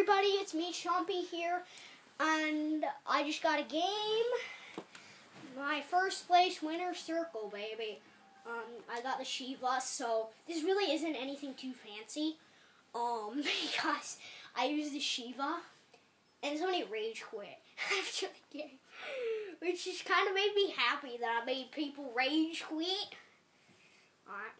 everybody, it's me, Chompy here, and I just got a game. My first place winner circle, baby. Um, I got the Shiva, so this really isn't anything too fancy. Um, because I used the Shiva, and somebody rage quit after the game, which just kind of made me happy that I made people rage quit. Alright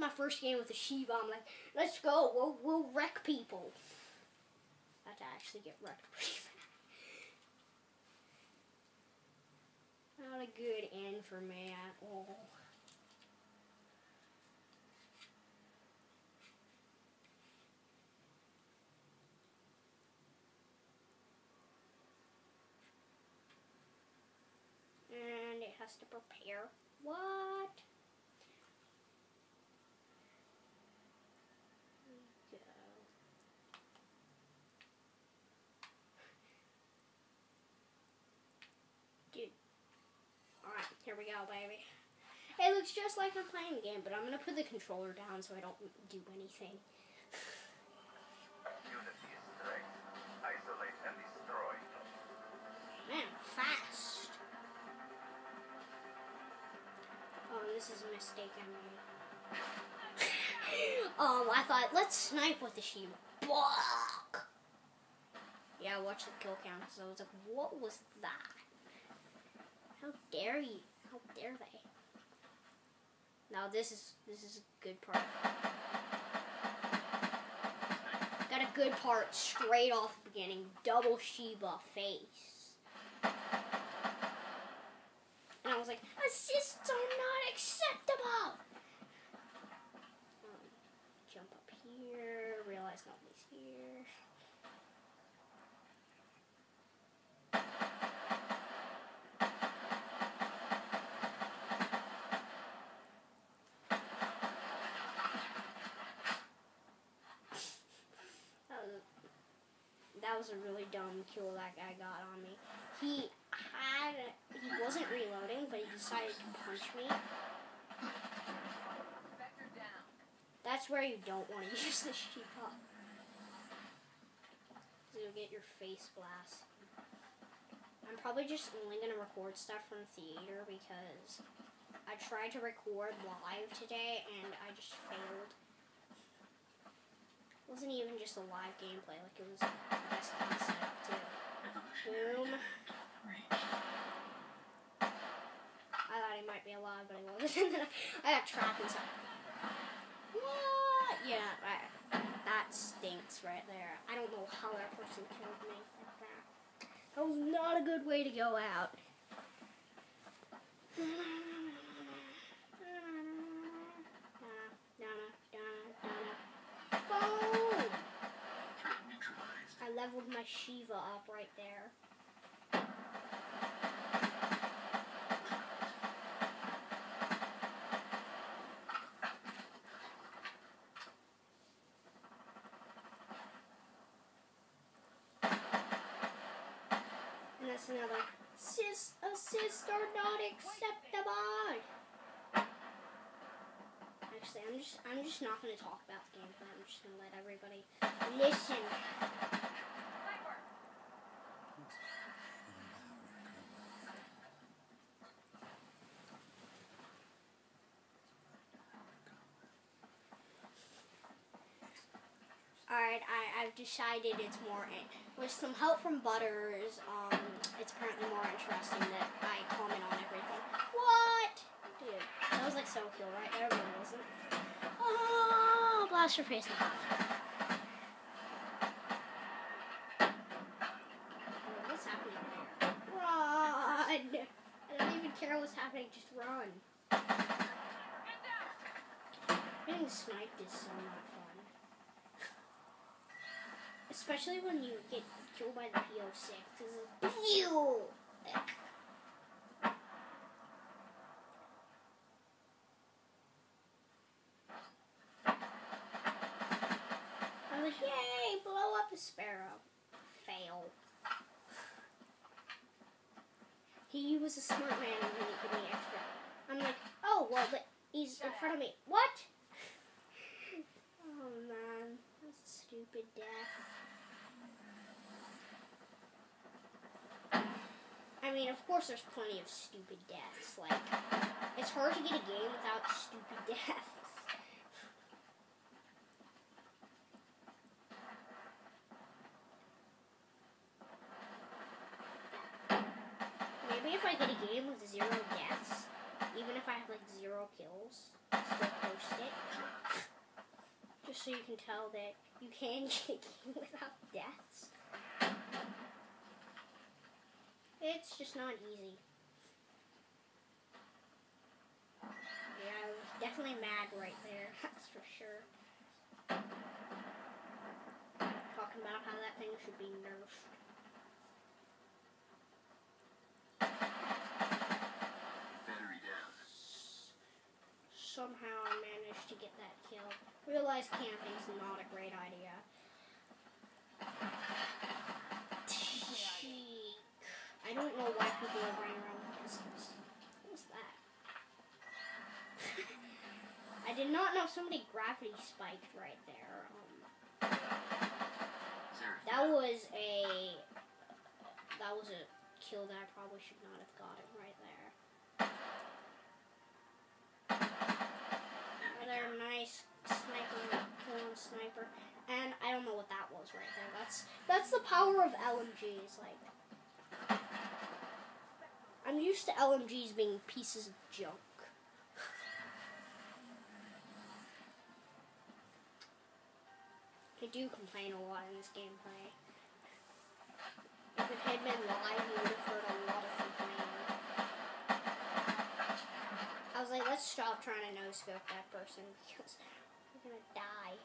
my first game with the Shiva. I'm like, let's go. We'll, we'll wreck people. Have to actually get wrecked pretty fast. Not a good end for me at all. And it has to prepare. What? Here we go, baby. It looks just like I'm playing the game, but I'm going to put the controller down so I don't do anything. Man, fast. Oh, this is a mistake I made. um, I thought, let's snipe with the Shiva. Block! Yeah, watch the kill count, so I was like, what was that? How dare you? Dare they? Now this is this is a good part. Got a good part straight off the beginning. Double Shiva face. And I was like, assists are not acceptable. Um, jump up here. Realize nobody's here. that was a really dumb kill that guy got on me. He had, he wasn't reloading, but he decided to punch me. That's where you don't want to use the Shiva. You'll get your face blast. I'm probably just only to record stuff from theater because I tried to record live today and I just failed wasn't even just a live gameplay, like it was the best setup too. Oh Boom. I thought he might be alive, but he wasn't. I got trapped inside. What? Yeah, right. that stinks right there. I don't know how that person killed me like that. That was not a good way to go out. leveled my Shiva up right there. And that's another sis assist are not acceptable. Actually, I'm just I'm just not gonna talk about the gameplay. I'm just gonna let everybody listen. Alright, I've decided it's more, with some help from Butters, um, it's apparently more interesting that I comment on everything. Was like so cool, right it wasn't. Oh, blast your face now. What's happening there? Run! I don't even care what's happening, just run. Getting sniped is so not fun. Especially when you get killed by the PO6. Pew! was a smart man and didn't give me extra. I'm like, oh, well, but he's Shut in front of me. What? oh, man. That's stupid death. I mean, of course, there's plenty of stupid deaths. Like, it's hard to get a game without stupid death. If I get a game with zero deaths, even if I have like zero kills, still post it. Just so you can tell that you can get a game without deaths. It's just not easy. Yeah, I was definitely mad right there, that's for sure. Talking about how that thing should be nerfed. Battery down. Somehow I managed to get that kill. Realize camping's not a great idea. I don't know why people are running around with pistols. What was that? I did not know somebody gravity spiked right there. Um, that was a that was a kill that I probably should not have gotten right there. Nice sniper, killing sniper, and I don't know what that was right there. That's that's the power of LMGs. Like I'm used to LMGs being pieces of junk. I do complain a lot in this gameplay. If it had been live, you would have heard a lot of complaining. I was like, let's stop trying to no scope that person because we're gonna die.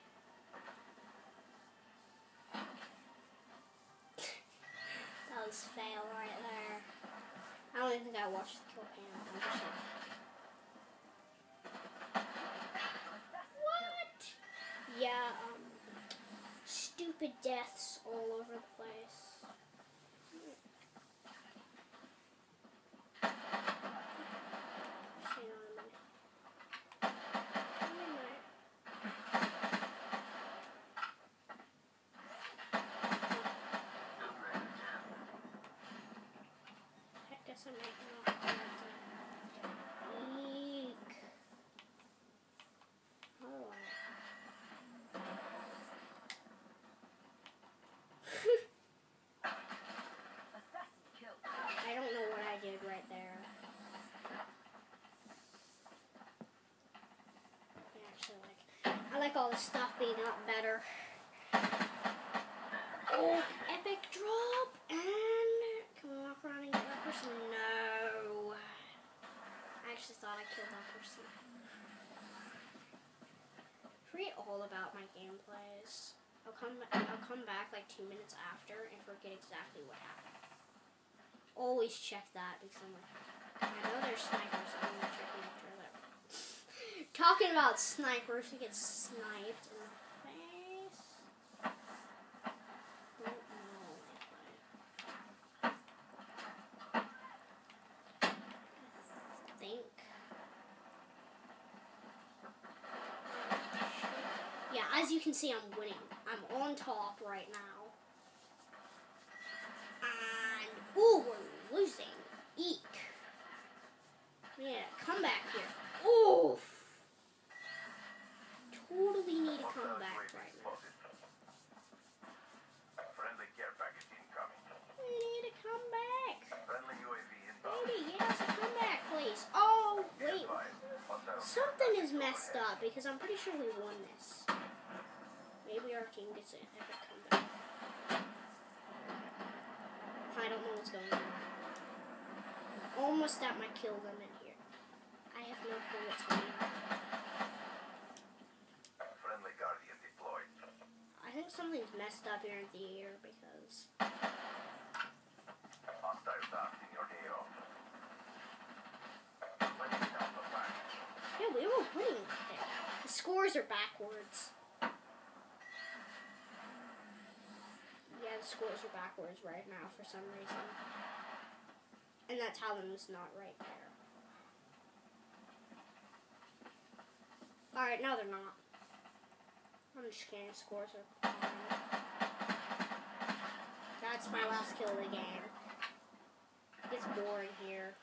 that was fail right there. I don't even think I watched the kill cam. What? Yeah, um, stupid deaths all over the place. Hang on a minute. Hang on a minute. Upgrade down. I guess I'm making off the Eek. Oh. I don't know what I did right there. I actually like Like stuff being up better. Oh, epic drop and can we walk around and get that person? No. I actually thought I killed that person. Forget all about my gameplays. I'll come I'll come back like two minutes after and forget exactly what happened. Always check that because I'm like I know there's snipers. I'm gonna check that. Talking about snipers who get sniped in the face. I think. Yeah, as you can see, I'm winning. I'm on top right now. And, ooh, we're losing. Eek. Yeah, come back here. Oof. Totally need to come back right now. Friendly care package incoming. We need to come back. Friendly UAV inbound. Baby, yes, come back, please. Oh, Be wait. advised, hostile Something care is package messed overhead. up because I'm pretty sure we won this. Maybe our team gets an epic comeback. I don't know what's going on. Almost at my kill limit here. I have no clue what's going on. Friendly Guardian deployed. I think something's messed up here in the air because Hostile docked in your AO. Letting down the package. yeah, we were winning there. The scores are backwards. Yeah, the scores are backwards right now for some reason. And that Talon's not right there. Alright, now they're not. I'm just kidding, scores are. That's my last kill of the game. gets boring here.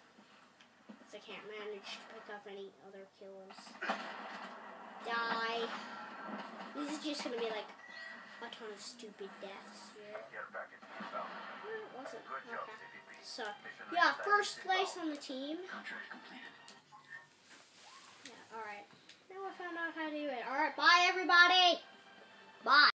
I can't manage to pick up any other kills. Die. This is just gonna be like a ton of stupid deaths here. Care package. No, it wasn't. Okay. So, yeah, first place on the team. Yeah, alright. Now I found out how to do it. Alright, bye everybody! Bye.